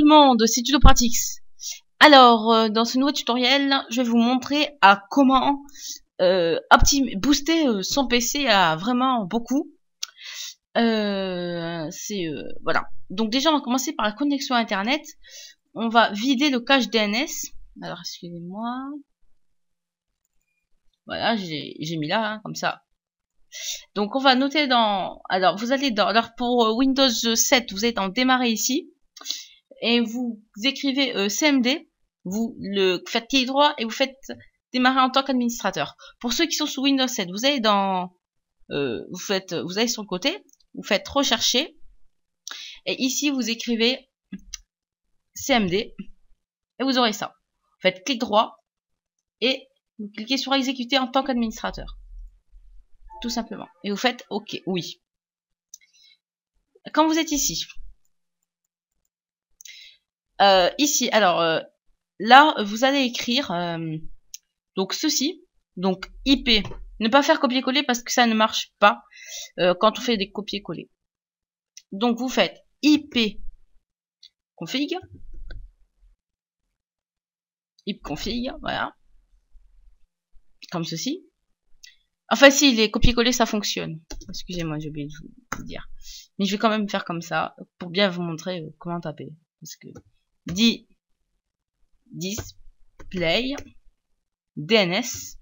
le monde, c'est Tuto Pratics. Alors, euh, dans ce nouveau tutoriel, je vais vous montrer à comment euh, booster euh, son PC à vraiment beaucoup. Euh, c'est voilà. Donc déjà, on va commencer par la connexion Internet. On va vider le cache DNS. Alors, excusez-moi. Voilà, j'ai mis là, hein, comme ça. Donc, on va noter dans... Alors, vous allez dans... Alors, pour Windows 7, vous êtes en démarrer ici et vous écrivez euh, CMD, vous le faites clic droit et vous faites démarrer en tant qu'administrateur. Pour ceux qui sont sous Windows 7, vous allez dans, euh, vous faites, vous allez sur le côté, vous faites rechercher et ici vous écrivez CMD et vous aurez ça. Vous faites clic droit et vous cliquez sur exécuter en tant qu'administrateur. Tout simplement. Et vous faites OK, oui. Quand vous êtes ici, euh, ici, alors euh, là, vous allez écrire euh, donc ceci, donc IP. Ne pas faire copier-coller parce que ça ne marche pas quand on fait des copier-coller. Donc vous faites IP config, IP config, voilà, comme ceci. Enfin si, les copier-coller ça fonctionne. Excusez-moi, j'ai oublié de vous dire. Mais je vais quand même faire comme ça pour bien vous montrer comment taper. Parce que dit display DNS.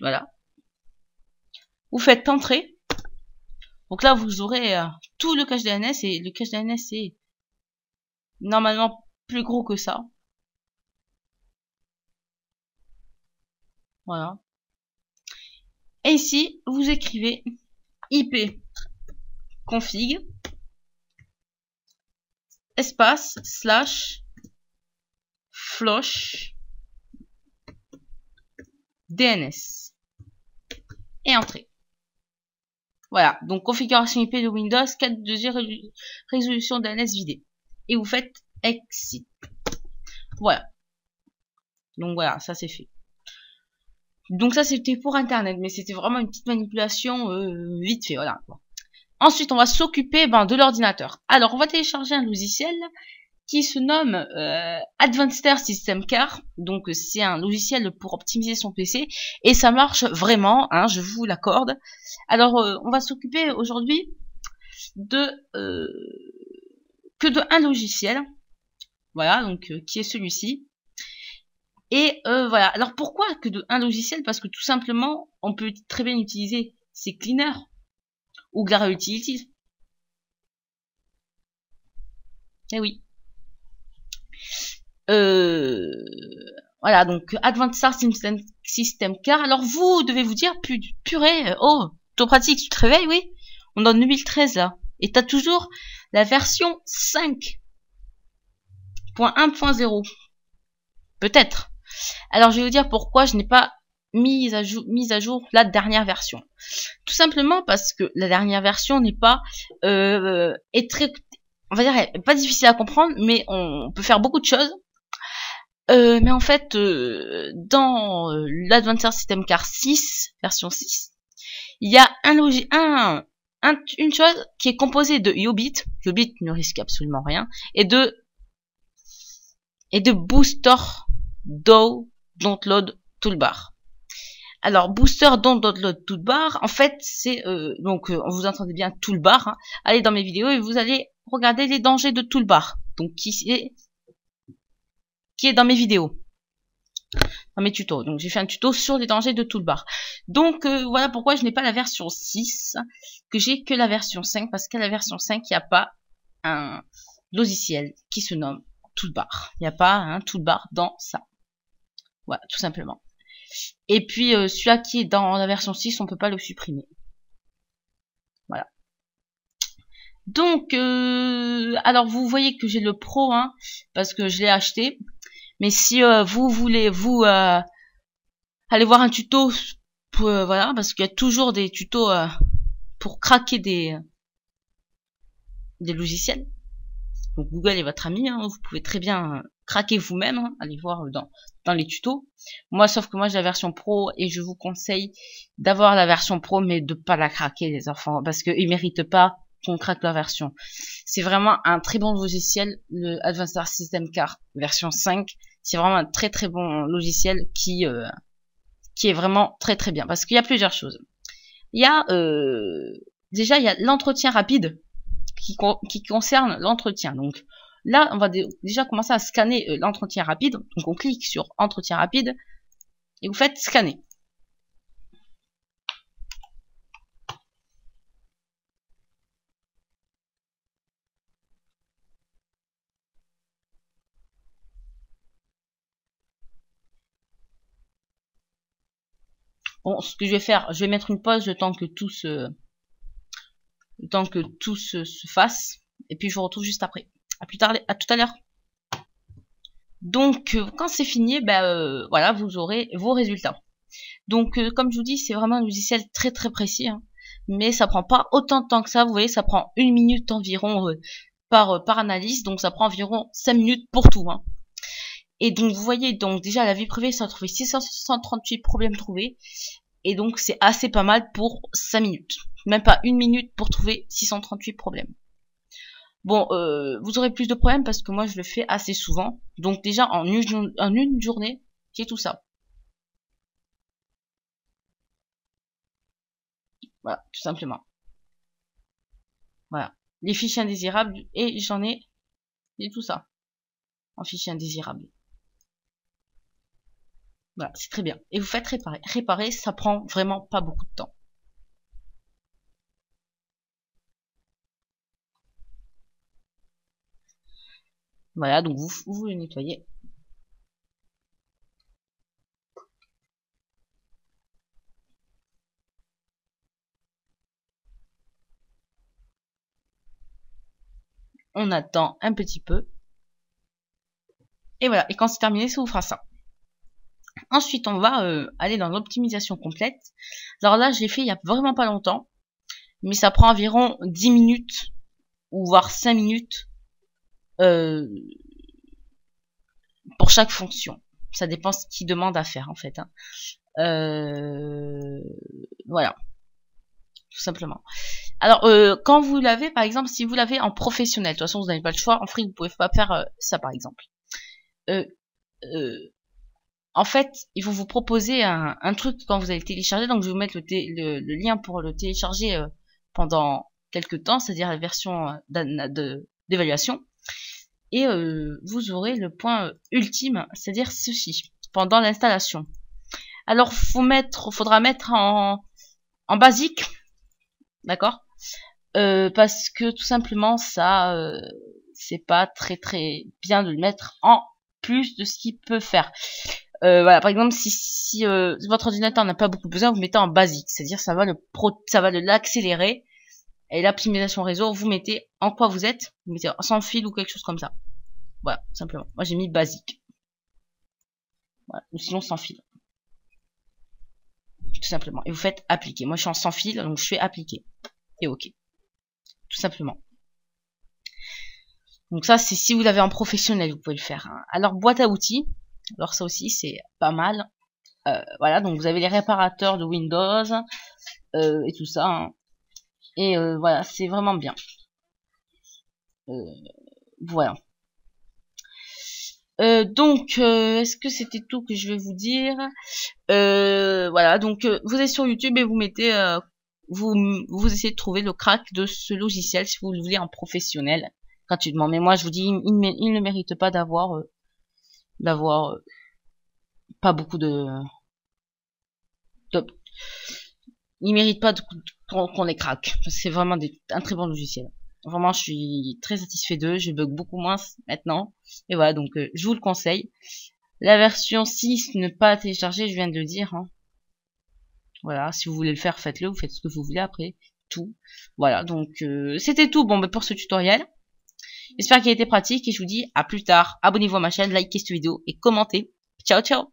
Voilà. Vous faites entrer. Donc là, vous aurez euh, tout le cache DNS et le cache DNS est normalement plus gros que ça. Voilà. Et ici, vous écrivez IP config espace slash flush DNS et entrée. Voilà, donc configuration IP de Windows 4.2 résolution DNS vidée. Et vous faites exit. Voilà. Donc voilà, ça c'est fait. Donc ça c'était pour internet, mais c'était vraiment une petite manipulation euh, vite fait, voilà. Ensuite, on va s'occuper ben, de l'ordinateur. Alors, on va télécharger un logiciel qui se nomme euh, Advanced System Car. Donc, c'est un logiciel pour optimiser son PC et ça marche vraiment, hein, je vous l'accorde. Alors, euh, on va s'occuper aujourd'hui de euh, que de un logiciel. Voilà, donc qui est celui-ci. Et voilà. Alors pourquoi que de un logiciel? Parce que tout simplement, on peut très bien utiliser ces cleaners ou de la. Eh oui. Euh, voilà, donc Advanced System, System Car. Alors vous devez vous dire, purée, oh, ton pratique, tu te réveilles, oui On est en 2013 là. Et t'as toujours la version 5.1.0. Peut-être. Alors je vais vous dire pourquoi je n'ai pas mise à jour, la dernière version. Tout simplement parce que la dernière version n'est pas euh, est très, on va dire, pas difficile à comprendre, mais on peut faire beaucoup de choses. Euh, mais en fait, euh, dans euh, l'Advanced System Car 6, version 6, il y a un, un, un, une chose qui est composée de Yobit, Yobit ne risque absolument rien, et de et de Booster Do Download Toolbar. Alors, booster don't download toolbar, en fait, c'est euh, donc euh, vous entendez bien toolbar. Hein. Allez dans mes vidéos et vous allez regarder les dangers de toolbar. Donc qui est qui est dans mes vidéos, dans mes tutos. Donc j'ai fait un tuto sur les dangers de toolbar. Donc euh, voilà pourquoi je n'ai pas la version 6, que j'ai que la version 5 parce qu'à la version 5 il n'y a pas un logiciel qui se nomme toolbar. Il n'y a pas un toolbar dans ça. Voilà, tout simplement. Et puis euh, celui-là qui est dans la version 6, on peut pas le supprimer. Voilà. Donc, euh, alors vous voyez que j'ai le Pro, hein, parce que je l'ai acheté. Mais si euh, vous voulez, vous, aller voir un tuto, voilà, parce qu'il y a toujours des tutos pour craquer des, des logiciels. Donc Google est votre ami, hein, vous pouvez très bien craquer vous-même, hein, allez voir dans, dans les tutos. Moi, sauf que moi j'ai la version pro et je vous conseille d'avoir la version pro mais de pas la craquer les enfants parce qu'ils méritent pas qu'on craque la version. C'est vraiment un très bon logiciel, le Advanced System Car version 5. C'est vraiment un très très bon logiciel qui euh, qui est vraiment très très bien parce qu'il y a plusieurs choses. Il y a euh, déjà il y a l'entretien rapide qui, concerne l'entretien. Donc là, on va déjà commencer à scanner euh, l'entretien rapide. Donc on clique sur entretien rapide et vous faites scanner. Bon, ce que je vais faire, je vais mettre une pause le temps que tout se, le temps que tout se, fasse, et puis je vous retrouve juste après. À plus tard, à tout à l'heure. Donc, euh, quand c'est fini, ben euh, voilà, vous aurez vos résultats. Donc, euh, comme je vous dis, c'est vraiment un logiciel très très précis, hein. mais ça prend pas autant de temps que ça. Vous voyez, ça prend une minute environ par par analyse, donc ça prend environ 5 minutes pour tout. Hein. Et donc vous voyez, donc déjà la vie privée, ça a trouvé 638 problèmes trouvés. Et donc c'est assez pas mal pour 5 minutes. Même pas une minute pour trouver 638 problèmes. Bon, euh, vous aurez plus de problèmes parce que moi je le fais assez souvent. Donc déjà en une, journée, j'ai tout ça. Voilà, tout simplement. Voilà. Les fichiers indésirables et j'en ai, tout ça. En fichiers indésirables. Voilà, c'est très bien. Et vous faites réparer. Réparer, ça prend vraiment pas beaucoup de temps. Voilà, donc vous, vous le nettoyez. On attend un petit peu. Et voilà, et quand c'est terminé, ça vous fera ça. Ensuite, on va euh, aller dans l'optimisation complète. Alors là, je l'ai fait il y a vraiment pas longtemps, mais ça prend environ 10 minutes ou voire 5 minutes euh, pour chaque fonction. Ça dépend ce qu'il demande à faire en fait. Hein. Euh, voilà, tout simplement. Alors, quand vous l'avez, par exemple, si vous l'avez en professionnel, de toute façon, vous n'avez pas le choix. En free, vous pouvez pas faire ça, par exemple. Euh, en fait, ils vont vous proposer un, truc quand vous allez télécharger. Donc, je vais vous mettre le, lien pour le télécharger euh, pendant quelques temps, c'est-à-dire la version euh, d'évaluation. Et euh, vous aurez le point ultime, c'est-à-dire ceci, pendant l'installation. Alors, faut mettre, faudra mettre en, basique, d'accord Parce que tout simplement, ça, c'est pas très très bien de le mettre en plus de ce qu'il peut faire. Euh, voilà, par exemple, si, si euh, votre ordinateur n'a pas beaucoup besoin, vous mettez en basique, c'est-à-dire ça va le pro, ça va l'accélérer. Et l'optimisation réseau, vous mettez en quoi vous êtes, vous mettez sans fil ou quelque chose comme ça. Voilà, simplement. Moi j'ai mis basique. Voilà, ou sinon sans fil. Tout simplement. Et vous faites appliquer. Moi je suis en sans fil, donc je fais appliquer. Et ok. Tout simplement. Donc ça, c'est si vous l'avez en professionnel, vous pouvez le faire. Hein. Alors boîte à outils, alors ça aussi c'est pas mal. Euh, voilà, donc vous avez les réparateurs de Windows euh, et tout ça. Hein. Et euh, voilà, c'est vraiment bien. voilà. donc, est-ce que c'était tout que je vais vous dire? Voilà, donc vous êtes sur YouTube et vous mettez, vous, vous essayez de trouver le crack de ce logiciel si vous le voulez en professionnel gratuitement. Mais moi, je vous dis, il, il ne mérite pas d'avoir d'avoir euh, pas beaucoup de... top Il mérite pas qu'on les craque. C'est vraiment un très bon logiciel. Vraiment, je suis très satisfait d'eux. Je bug beaucoup moins maintenant. Et voilà, donc euh, je vous le conseille. La version 6, ne pas télécharger, je viens de le dire. Hein. Voilà, si vous voulez le faire, faites-le. Vous faites ce que vous voulez après. Tout. Voilà, donc euh, c'était tout bon, bah, pour ce tutoriel. J'espère qu'il a été pratique et je vous dis à plus tard. Abonnez-vous à ma chaîne, likez cette vidéo et commentez. Ciao ciao